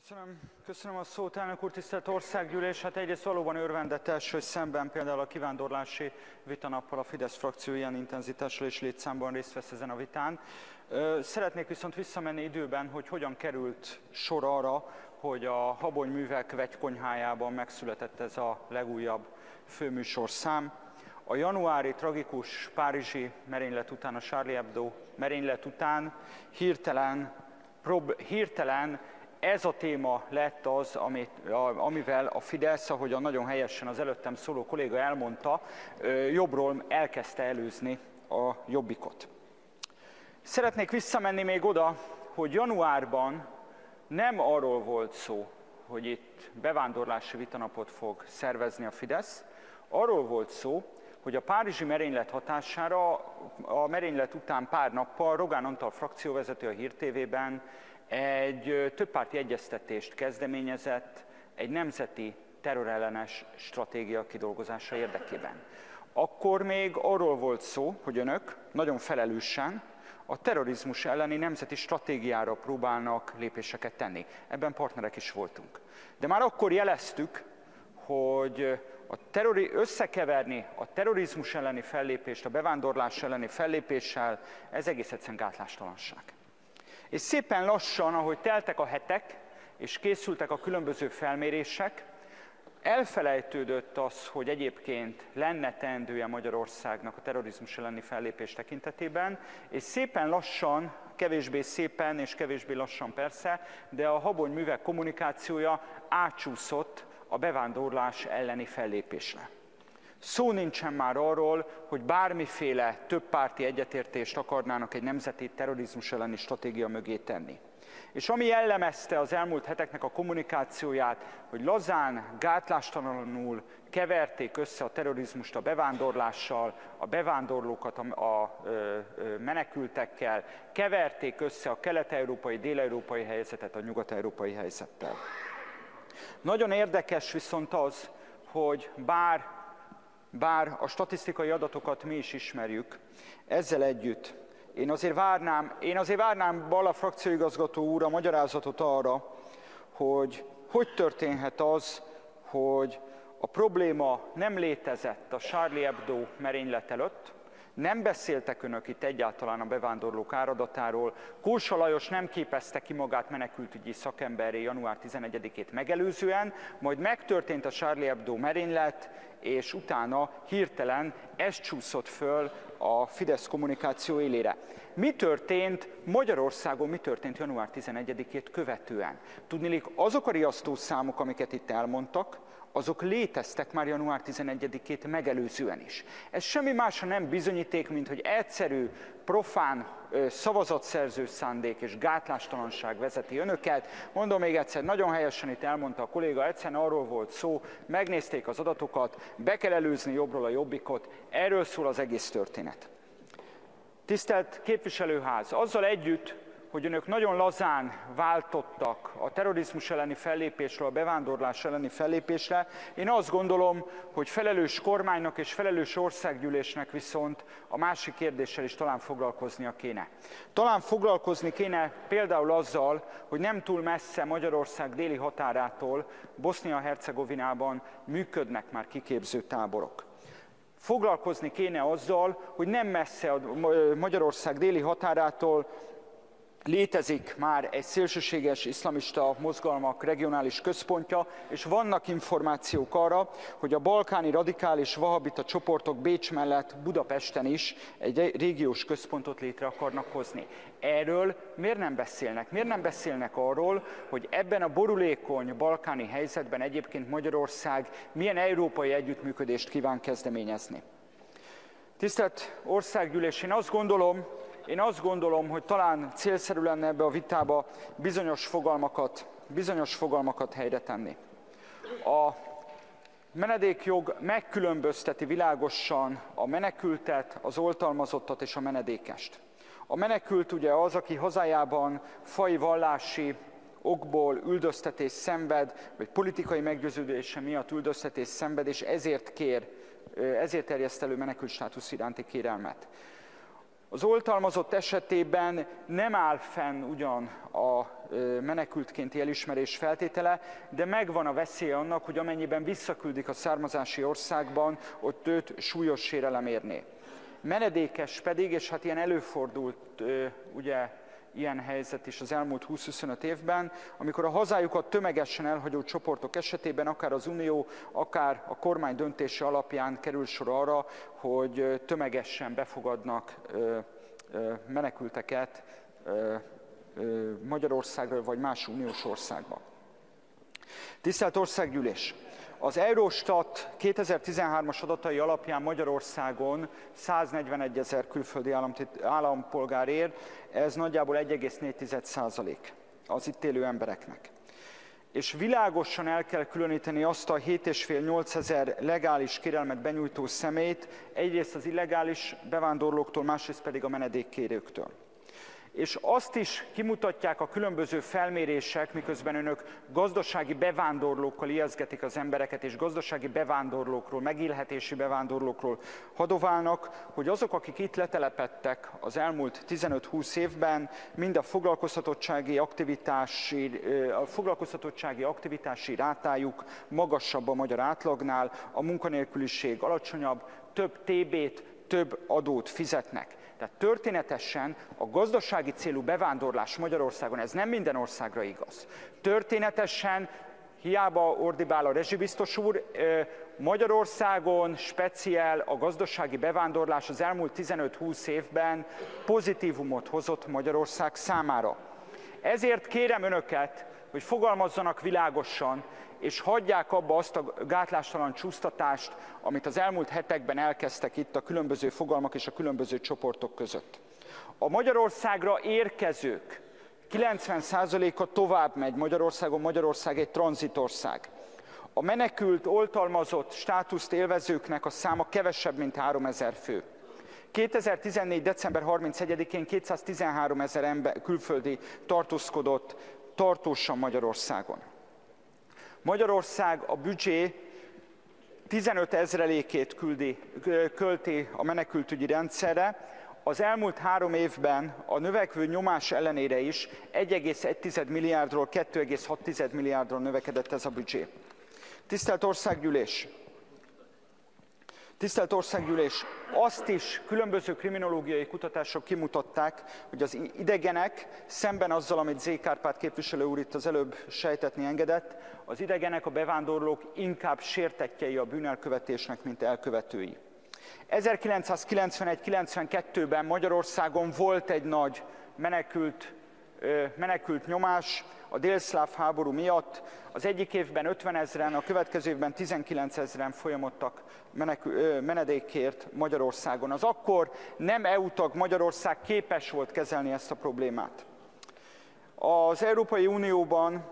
Köszönöm, köszönöm a szót, elnök úr, tisztelt országgyűlés. Hát egyrészt valóban örvendetes, hogy szemben például a kivándorlási vitanappal a Fidesz frakció ilyen intenzitással és létszámban részt vesz ezen a vitán. Szeretnék viszont visszamenni időben, hogy hogyan került sor arra, hogy a Habony Művek vegykonyhájában megszületett ez a legújabb főműsorszám. A januári tragikus párizsi merénylet után, a Charlie Hebdo merénylet után hirtelen, prob, hirtelen ez a téma lett az, amit, amivel a Fidesz, ahogy a nagyon helyesen az előttem szóló kolléga elmondta, jobbról elkezdte előzni a jobbikot. Szeretnék visszamenni még oda, hogy januárban nem arról volt szó, hogy itt bevándorlási vitanapot fog szervezni a Fidesz, arról volt szó, hogy a párizsi merénylet hatására a merénylet után pár nappal Rogán Antal frakcióvezető a Hír TV-ben egy többpárti egyeztetést kezdeményezett egy nemzeti terrorellenes stratégia kidolgozása érdekében. Akkor még arról volt szó, hogy önök nagyon felelősen a terrorizmus elleni nemzeti stratégiára próbálnak lépéseket tenni. Ebben partnerek is voltunk. De már akkor jeleztük, hogy a terrori, összekeverni a terrorizmus elleni fellépést, a bevándorlás elleni fellépéssel, ez egész egyszerűen gátlástalanság. És szépen lassan, ahogy teltek a hetek, és készültek a különböző felmérések, elfelejtődött az, hogy egyébként lenne teendője Magyarországnak a terrorizmus elleni fellépés tekintetében, és szépen lassan, kevésbé szépen és kevésbé lassan persze, de a habony művek kommunikációja átsúszott a bevándorlás elleni fellépésre. Szó nincsen már arról, hogy bármiféle többpárti egyetértést akarnának egy nemzeti terrorizmus elleni stratégia mögé tenni. És ami jellemezte az elmúlt heteknek a kommunikációját, hogy lazán, gátlástalanul keverték össze a terrorizmust a bevándorlással, a bevándorlókat a, a, a menekültekkel, keverték össze a kelet-európai, dél-európai helyzetet a nyugat-európai helyzettel. Nagyon érdekes viszont az, hogy bár bár a statisztikai adatokat mi is ismerjük, ezzel együtt én azért várnám, én azért várnám Balla frakcióigazgató úr a magyarázatot arra, hogy hogy történhet az, hogy a probléma nem létezett a Charlie Hebdo merénylet előtt, nem beszéltek önök itt egyáltalán a bevándorlók áradatáról. Kósa Lajos nem képezte ki magát menekültügyi szakemberé január 11-ét megelőzően, majd megtörtént a Charlie Hebdo merénylet, és utána hirtelen ez csúszott föl a Fidesz kommunikáció élére. Mi történt Magyarországon, mi történt január 11-ét követően? Tudnilik azok a riasztó számok, amiket itt elmondtak, azok léteztek már január 11-ét megelőzően is. Ez semmi másra nem bizonyíték, mint hogy egyszerű, profán szavazatszerző szándék és gátlástalanság vezeti önöket. Mondom még egyszer, nagyon helyesen itt elmondta a kolléga, egyszerűen arról volt szó, megnézték az adatokat, be kell előzni jobbról a jobbikot, erről szól az egész történet. Tisztelt képviselőház, azzal együtt, hogy önök nagyon lazán váltottak a terrorizmus elleni fellépésről, a bevándorlás elleni fellépésre. Én azt gondolom, hogy felelős kormánynak és felelős országgyűlésnek viszont a másik kérdéssel is talán foglalkoznia kéne. Talán foglalkozni kéne például azzal, hogy nem túl messze Magyarország déli határától, Bosznia-Hercegovinában működnek már kiképző táborok foglalkozni kéne azzal, hogy nem messze a Magyarország déli határától Létezik már egy szélsőséges iszlamista mozgalmak regionális központja, és vannak információk arra, hogy a balkáni radikális vahabita csoportok Bécs mellett Budapesten is egy régiós központot létre akarnak hozni. Erről miért nem beszélnek? Miért nem beszélnek arról, hogy ebben a borulékony balkáni helyzetben egyébként Magyarország milyen európai együttműködést kíván kezdeményezni? Tisztelt Országgyűlés, én azt gondolom, én azt gondolom, hogy talán célszerű lenne ebbe a vitába bizonyos fogalmakat, bizonyos fogalmakat helyre tenni. A menedékjog megkülönbözteti világosan a menekültet, az oltalmazottat és a menedékest. A menekült ugye az, aki hazájában fai vallási okból üldöztetés szenved, vagy politikai meggyőződése miatt üldöztetés szenved, és ezért kér, ezért terjeszt elő menekült státusz iránti kérelmet. Az oltalmazott esetében nem áll fenn ugyan a menekültkénti elismerés feltétele, de megvan a veszélye annak, hogy amennyiben visszaküldik a származási országban, ott őt súlyos sérelem érné. Menedékes pedig, és hát ilyen előfordult ugye ilyen helyzet is az elmúlt 20-25 évben, amikor a hazájukat tömegesen elhagyó csoportok esetében akár az Unió, akár a kormány döntése alapján kerül sor arra, hogy tömegesen befogadnak menekülteket Magyarországra vagy más uniós országba. Tisztelt Országgyűlés! Az Eurostat 2013-as adatai alapján Magyarországon 141 ezer külföldi állampolgár ér, ez nagyjából 1,4 százalék az itt élő embereknek. És világosan el kell különíteni azt a 7,5-8 ezer legális kérelmet benyújtó szemét, egyrészt az illegális bevándorlóktól, másrészt pedig a menedékkérőktől és azt is kimutatják a különböző felmérések, miközben önök gazdasági bevándorlókkal ijeszgetik az embereket, és gazdasági bevándorlókról, megélhetési bevándorlókról hadoválnak, hogy azok, akik itt letelepettek az elmúlt 15-20 évben, mind a foglalkoztatottsági aktivitási, a foglalkoztatottsági aktivitási rátájuk magasabb a magyar átlagnál, a munkanélküliség alacsonyabb, több TB-t, több adót fizetnek. Tehát történetesen a gazdasági célú bevándorlás Magyarországon, ez nem minden országra igaz. Történetesen, hiába ordibál a rezsibiztos úr, Magyarországon speciál a gazdasági bevándorlás az elmúlt 15-20 évben pozitívumot hozott Magyarország számára. Ezért kérem önöket, hogy fogalmazzanak világosan, és hagyják abba azt a gátlástalan csúsztatást, amit az elmúlt hetekben elkezdtek itt a különböző fogalmak és a különböző csoportok között. A Magyarországra érkezők 90%-a tovább megy Magyarországon, Magyarország egy tranzitország. A menekült, oltalmazott státuszt élvezőknek a száma kevesebb, mint 3000 fő. 2014. december 31-én 213 ezer ember, külföldi tartózkodott tartósan Magyarországon. Magyarország a büdzsé 15 ezrelékét küldi, költi a menekültügyi rendszerre, az elmúlt három évben a növekvő nyomás ellenére is 1,1 milliárdról 2,6 milliárdról növekedett ez a büdzsé. Tisztelt Országgyűlés! Tisztelt Országgyűlés, azt is különböző kriminológiai kutatások kimutatták, hogy az idegenek szemben azzal, amit Z. Kárpát képviselő úr itt az előbb sejtetni engedett, az idegenek, a bevándorlók inkább sértetjei a bűnelkövetésnek, mint elkövetői. 1991-92-ben Magyarországon volt egy nagy menekült, menekült nyomás, a délszláv háború miatt. Az egyik évben 50 ezeren, a következő évben 19 ezeren folyamodtak menedékért Magyarországon. Az akkor nem EU tag Magyarország képes volt kezelni ezt a problémát. Az Európai Unióban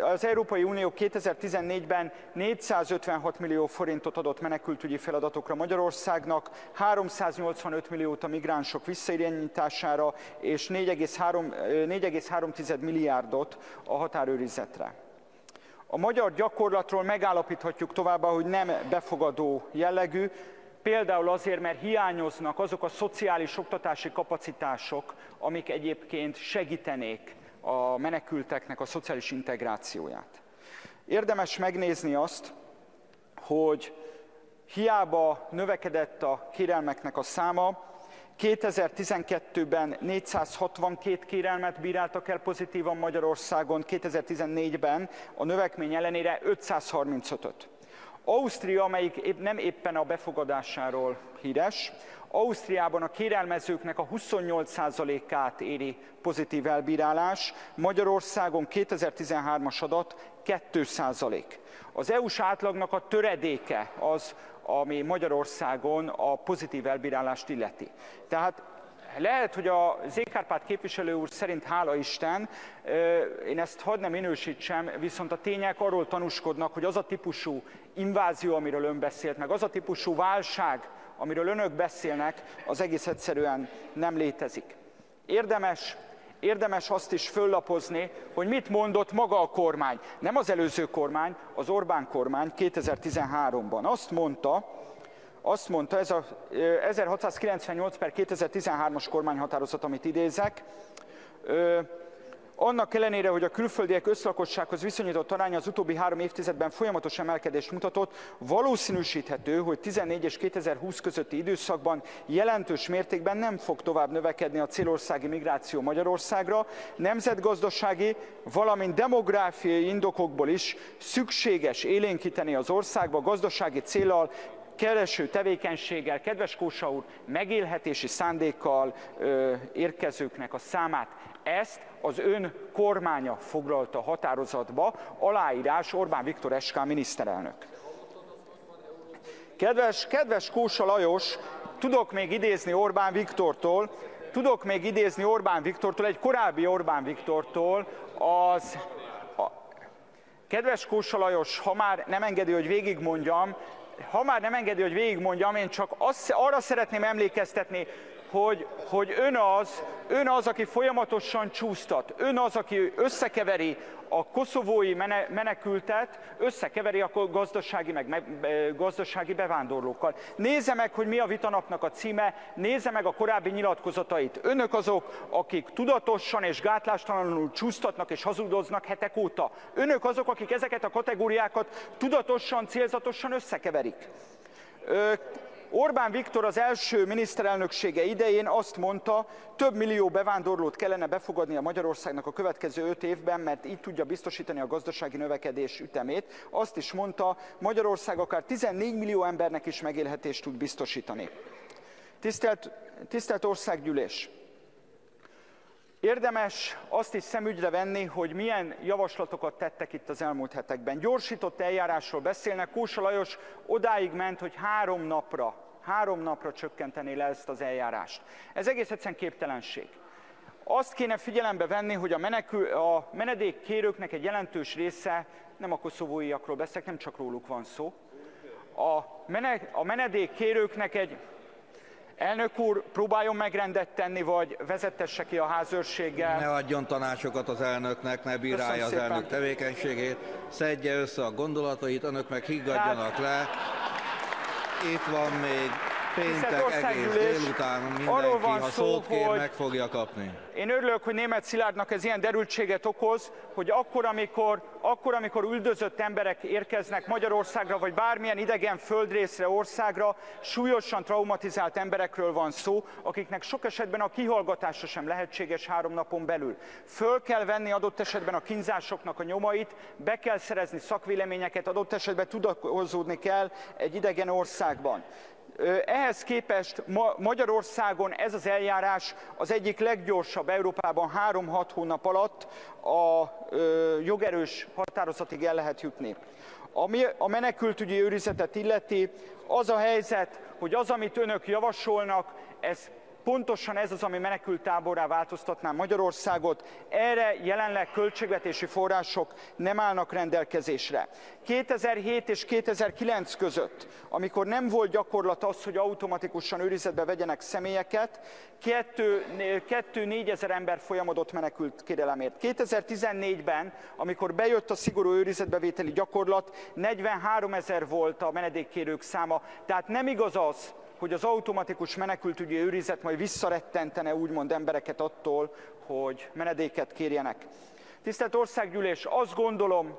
az Európai Unió 2014-ben 456 millió forintot adott menekültügyi feladatokra Magyarországnak, 385 milliót a migránsok visszairányítására, és 4,3 milliárdot a határőrizetre. A magyar gyakorlatról megállapíthatjuk továbbá, hogy nem befogadó jellegű, Például azért, mert hiányoznak azok a szociális oktatási kapacitások, amik egyébként segítenék a menekülteknek a szociális integrációját. Érdemes megnézni azt, hogy hiába növekedett a kérelmeknek a száma, 2012-ben 462 kérelmet bíráltak el pozitívan Magyarországon, 2014-ben a növekmény ellenére 535-öt. Ausztria, amelyik épp, nem éppen a befogadásáról híres, Ausztriában a kérelmezőknek a 28%-át éri pozitív elbírálás, Magyarországon 2013-as adat 2%. Az EU-s átlagnak a töredéke az, ami Magyarországon a pozitív elbírálást illeti. Tehát lehet, hogy a Zékárpát képviselő úr szerint hála Isten, én ezt hadd nem minősítsem, viszont a tények arról tanúskodnak, hogy az a típusú invázió, amiről ön beszélt, meg az a típusú válság, amiről önök beszélnek, az egész egyszerűen nem létezik. Érdemes, érdemes azt is föllapozni, hogy mit mondott maga a kormány. Nem az előző kormány, az Orbán kormány 2013-ban. Azt mondta, azt mondta, ez a 1698 per 2013-as kormányhatározat, amit idézek, annak ellenére, hogy a külföldiek összlakossághoz viszonyított aránya az utóbbi három évtizedben folyamatos emelkedést mutatott, valószínűsíthető, hogy 14 és 2020 közötti időszakban jelentős mértékben nem fog tovább növekedni a célországi migráció Magyarországra, nemzetgazdasági, valamint demográfiai indokokból is szükséges élénkíteni az országba gazdasági célral kereső tevékenységgel, kedves Kósa úr, megélhetési szándékkal ö, érkezőknek a számát. Ezt az ön kormánya foglalta határozatba, aláírás Orbán Viktor SK miniszterelnök. Kedves, kedves Kósa Lajos, tudok még idézni Orbán Viktortól, tudok még idézni Orbán Viktortól, egy korábbi Orbán Viktortól, az Kedves Kósa Lajos, ha már nem engedi, hogy végigmondjam, ha már nem engedi, hogy végigmondjam, én csak azt, arra szeretném emlékeztetni, hogy, hogy ön, az, ön az, aki folyamatosan csúsztat, ön az, aki összekeveri a koszovói mene, menekültet, összekeveri a gazdasági, meg, meg gazdasági bevándorlókkal. Nézze meg, hogy mi a vitanapnak a címe, nézze meg a korábbi nyilatkozatait. Önök azok, akik tudatosan és gátlástalanul csúsztatnak és hazudoznak hetek óta. Önök azok, akik ezeket a kategóriákat tudatosan, célzatosan összekeverik. Orbán Viktor az első miniszterelnöksége idején azt mondta, több millió bevándorlót kellene befogadni a Magyarországnak a következő öt évben, mert így tudja biztosítani a gazdasági növekedés ütemét. Azt is mondta, Magyarország akár 14 millió embernek is megélhetést tud biztosítani. Tisztelt, tisztelt országgyűlés! Érdemes azt is szemügyre venni, hogy milyen javaslatokat tettek itt az elmúlt hetekben. Gyorsított eljárásról beszélnek, Kósa Lajos odáig ment, hogy három napra, három napra csökkenteni le ezt az eljárást. Ez egész egyszerűen képtelenség. Azt kéne figyelembe venni, hogy a, menekül, a menedékkérőknek egy jelentős része, nem a koszovóiakról beszélek, nem csak róluk van szó, a, mene, a menedékkérőknek egy Elnök úr, próbáljon meg rendet tenni, vagy vezetesse ki a házőrséggel. Ne adjon tanácsokat az elnöknek, ne bírálja az elnök tevékenységét, szedje össze a gondolatait, önök meg higgadjanak Tehát... le. Itt van még péntek egész délután mindenki, van ha szót kér, hogy meg fogja kapni. Én örülök, hogy német Szilárdnak ez ilyen derültséget okoz, hogy akkor amikor, akkor, amikor üldözött emberek érkeznek Magyarországra, vagy bármilyen idegen földrészre, országra, súlyosan traumatizált emberekről van szó, akiknek sok esetben a kihallgatása sem lehetséges három napon belül. Föl kell venni adott esetben a kínzásoknak a nyomait, be kell szerezni szakvéleményeket, adott esetben tudakozódni kell egy idegen országban. Ehhez képest Magyarországon ez az eljárás az egyik leggyorsabb Európában 3-6 hónap alatt a jogerős határozatig el lehet jutni. Ami a menekültügyi őrizetet illeti, az a helyzet, hogy az, amit önök javasolnak, ez Pontosan ez az, ami menekült táborrá változtatná Magyarországot. Erre jelenleg költségvetési források nem állnak rendelkezésre. 2007 és 2009 között, amikor nem volt gyakorlat az, hogy automatikusan őrizetbe vegyenek személyeket, 2-4 ezer ember folyamodott menekült kérelemért. 2014-ben, amikor bejött a szigorú őrizetbevételi gyakorlat, 43 ezer volt a menedékkérők száma. Tehát nem igaz az, hogy az automatikus menekültügyi őrizet majd visszarettentene úgymond embereket attól, hogy menedéket kérjenek. Tisztelt Országgyűlés, azt gondolom,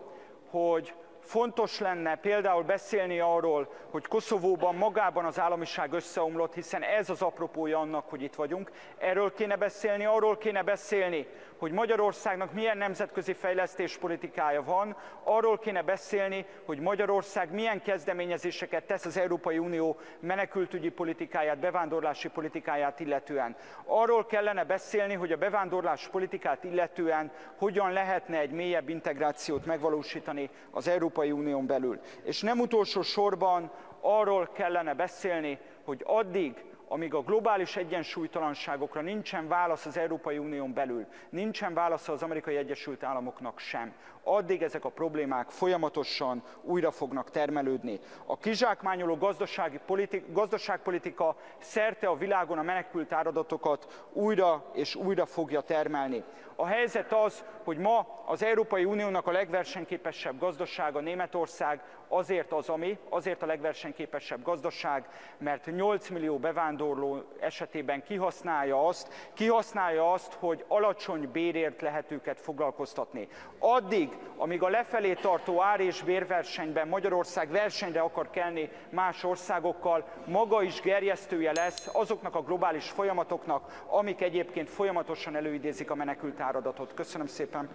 hogy Fontos lenne például beszélni arról, hogy Koszovóban magában az államiság összeomlott, hiszen ez az apropója annak, hogy itt vagyunk. Erről kéne beszélni, arról kéne beszélni, hogy Magyarországnak milyen nemzetközi fejlesztéspolitikája van, arról kéne beszélni, hogy Magyarország milyen kezdeményezéseket tesz az Európai Unió menekültügyi politikáját, bevándorlási politikáját illetően. Arról kellene beszélni, hogy a bevándorlás politikát illetően hogyan lehetne egy mélyebb integrációt megvalósítani az Európai Európai Unión belül. És nem utolsó sorban arról kellene beszélni, hogy addig, amíg a globális egyensúlytalanságokra nincsen válasz az Európai Unión belül, nincsen válasz az Amerikai Egyesült Államoknak sem, addig ezek a problémák folyamatosan újra fognak termelődni. A kizsákmányoló gazdasági politik, gazdaságpolitika szerte a világon a menekült áradatokat újra és újra fogja termelni. A helyzet az, hogy ma az Európai Uniónak a legversenyképesebb gazdasága Németország azért az, ami, azért a legversenyképesebb gazdaság, mert 8 millió bevándorló esetében kihasználja azt, kihasználja azt, hogy alacsony bérért lehet őket foglalkoztatni. Addig, amíg a lefelé tartó ár és bérversenyben Magyarország versenyre akar kelni más országokkal, maga is gerjesztője lesz azoknak a globális folyamatoknak, amik egyébként folyamatosan előidézik a menekült áradatot. Köszönöm szépen!